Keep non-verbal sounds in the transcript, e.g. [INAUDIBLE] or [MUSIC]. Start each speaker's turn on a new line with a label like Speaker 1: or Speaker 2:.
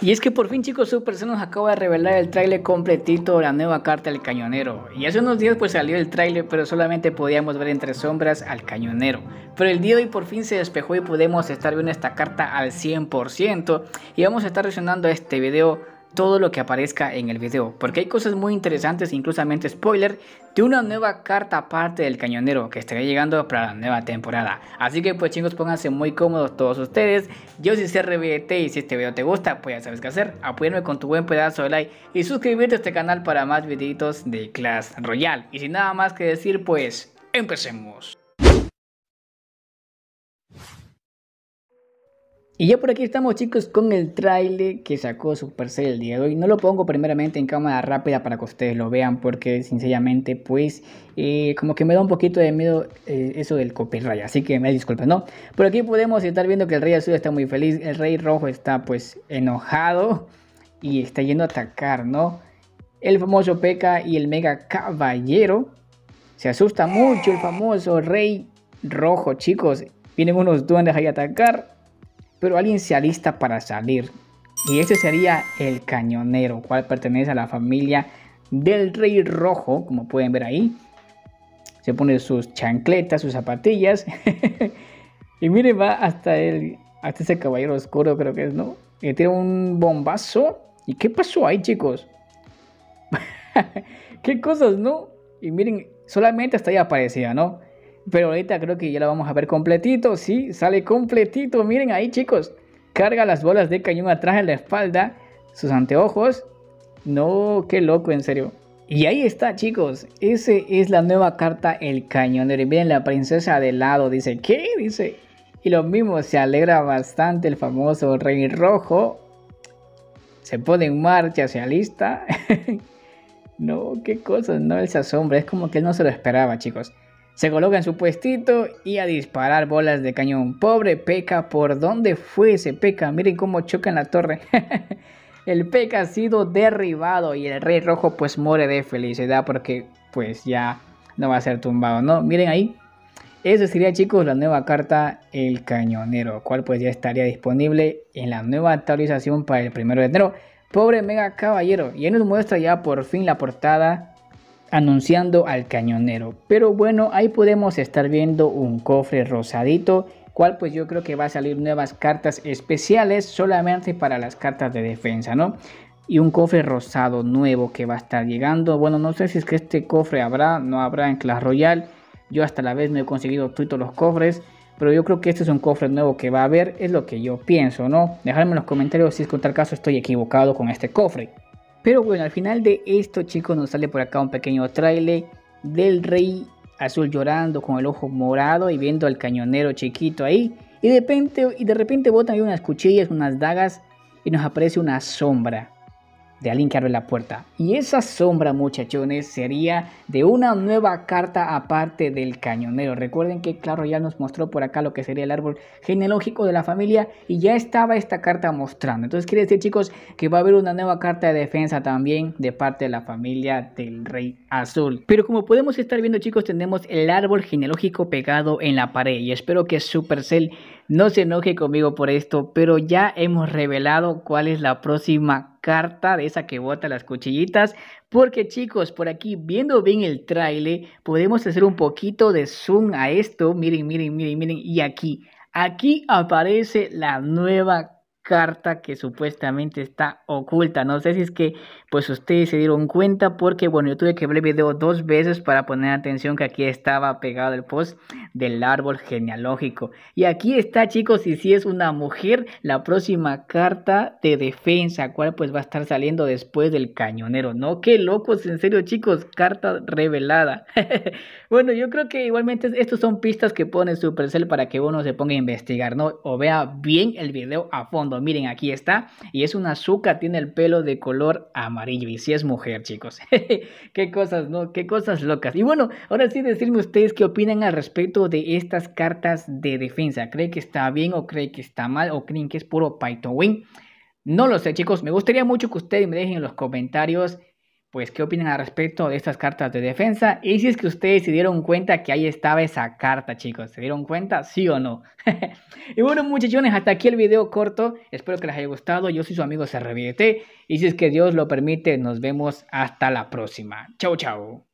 Speaker 1: Y es que por fin chicos Supercell nos acaba de revelar el tráiler completito la nueva carta del cañonero. Y hace unos días pues salió el tráiler pero solamente podíamos ver entre sombras al cañonero. Pero el día de hoy por fin se despejó y podemos estar viendo esta carta al 100%. Y vamos a estar reaccionando este video todo lo que aparezca en el video, porque hay cosas muy interesantes, inclusamente spoiler, de una nueva carta aparte del cañonero que estará llegando para la nueva temporada. Así que pues chicos, pónganse muy cómodos todos ustedes. Yo soy CRBT y si este video te gusta, pues ya sabes qué hacer. Apóyame con tu buen pedazo de like y suscribirte a este canal para más videitos de Clash Royale. Y sin nada más que decir, pues empecemos. Y ya por aquí estamos chicos con el trailer que sacó Supercell el día de hoy. No lo pongo primeramente en cámara rápida para que ustedes lo vean porque sinceramente pues eh, como que me da un poquito de miedo eh, eso del copyright. Así que me disculpen, ¿no? Por aquí podemos estar viendo que el rey azul está muy feliz. El rey rojo está pues enojado y está yendo a atacar, ¿no? El famoso P.K. y el mega caballero. Se asusta mucho el famoso rey rojo chicos. Vienen unos duendes ahí a atacar pero alguien se alista para salir. Y ese sería el cañonero, cual pertenece a la familia del rey rojo, como pueden ver ahí. Se pone sus chancletas, sus zapatillas. [LAUGHS] y miren, va hasta el, hasta ese caballero oscuro, creo que es, ¿no? Que tiene un bombazo. ¿Y qué pasó ahí, chicos? [LAUGHS] ¿Qué cosas, no? Y miren, solamente hasta ahí aparecía, ¿no? Pero ahorita creo que ya lo vamos a ver completito. Sí, sale completito. Miren ahí, chicos. Carga las bolas de cañón atrás en la espalda. Sus anteojos. No, qué loco, en serio. Y ahí está, chicos. Ese es la nueva carta, el cañonero. Y miren, la princesa de lado dice, ¿qué? Dice. Y lo mismo, se alegra bastante el famoso rey rojo. Se pone en marcha, se alista. [LAUGHS] no, qué cosas, no, él se asombra. Es como que él no se lo esperaba, chicos. Se coloca en su puestito y a disparar bolas de cañón. Pobre Peca, ¿por dónde fue ese Peca? Miren cómo choca en la torre. [LAUGHS] el Peca ha sido derribado y el Rey Rojo pues muere de felicidad porque pues ya no va a ser tumbado, ¿no? Miren ahí. Esa sería chicos la nueva carta El Cañonero, cual pues ya estaría disponible en la nueva actualización para el primero de enero. Pobre Mega Caballero. Y ahí nos muestra ya por fin la portada anunciando al cañonero. Pero bueno, ahí podemos estar viendo un cofre rosadito, cual pues yo creo que va a salir nuevas cartas especiales solamente para las cartas de defensa, ¿no? Y un cofre rosado nuevo que va a estar llegando. Bueno, no sé si es que este cofre habrá, no habrá en Clash Royale. Yo hasta la vez no he conseguido todos los cofres. Pero yo creo que este es un cofre nuevo que va a haber, es lo que yo pienso, ¿no? Dejadme en los comentarios si es que tal caso estoy equivocado con este cofre. Pero bueno, al final de esto, chicos, nos sale por acá un pequeño trailer del rey azul llorando con el ojo morado y viendo al cañonero chiquito ahí. Y de repente, y de repente botan ahí unas cuchillas, unas dagas y nos aparece una sombra de alguien que abre la puerta. Y esa sombra, muchachones, sería de una nueva carta aparte del cañonero. Recuerden que Claro ya nos mostró por acá lo que sería el árbol genealógico de la familia y ya estaba esta carta mostrando. Entonces quiere decir, chicos, que va a haber una nueva carta de defensa también de parte de la familia del Rey Azul. Pero como podemos estar viendo, chicos, tenemos el árbol genealógico pegado en la pared y espero que Supercell no se enoje conmigo por esto, pero ya hemos revelado cuál es la próxima carta de esa que bota las cuchillitas. Porque chicos, por aquí viendo bien el trailer, podemos hacer un poquito de zoom a esto. Miren, miren, miren, miren. Y aquí, aquí aparece la nueva carta que supuestamente está oculta. No sé si es que pues ustedes se dieron cuenta porque bueno yo tuve que ver el video dos veces para poner atención que aquí estaba pegado el post del árbol genealógico. Y aquí está chicos y si es una mujer la próxima carta de defensa cual pues va a estar saliendo después del cañonero. No, qué locos en serio chicos, carta revelada. [LAUGHS] bueno yo creo que igualmente estos son pistas que pone Supercell para que uno se ponga a investigar no o vea bien el video a fondo. Miren, aquí está. Y es una azúcar, tiene el pelo de color amarillo. Y si es mujer, chicos. [LAUGHS] qué cosas, ¿no? Qué cosas locas. Y bueno, ahora sí decirme ustedes qué opinan al respecto de estas cartas de defensa. ¿Creen que está bien o creen que está mal? ¿O creen que es puro pay to win? No lo sé, chicos. Me gustaría mucho que ustedes me dejen en los comentarios pues qué opinan al respecto de estas cartas de defensa y si es que ustedes se dieron cuenta que ahí estaba esa carta chicos, ¿se dieron cuenta? ¿Sí o no? [LAUGHS] y bueno muchachones, hasta aquí el video corto, espero que les haya gustado, yo soy su amigo CRBT y si es que Dios lo permite, nos vemos hasta la próxima. Chau chau.